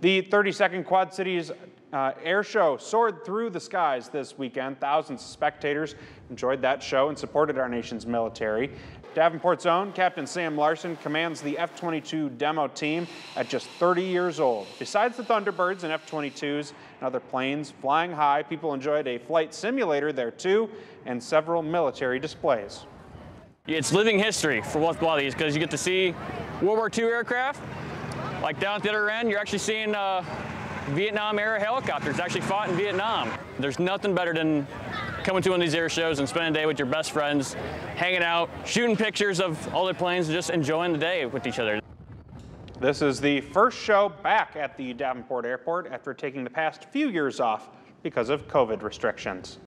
The 32nd Quad Cities uh, air show soared through the skies this weekend. Thousands of spectators enjoyed that show and supported our nation's military. Davenport's own Captain Sam Larson commands the F-22 demo team at just 30 years old. Besides the Thunderbirds and F-22s and other planes flying high, people enjoyed a flight simulator there too and several military displays. It's living history for both bodies because you get to see World War II aircraft. Like down at the other end, you're actually seeing uh, Vietnam era helicopters actually fought in Vietnam. There's nothing better than coming to one of these air shows and spending a day with your best friends, hanging out, shooting pictures of all the planes, and just enjoying the day with each other. This is the first show back at the Davenport Airport after taking the past few years off because of COVID restrictions.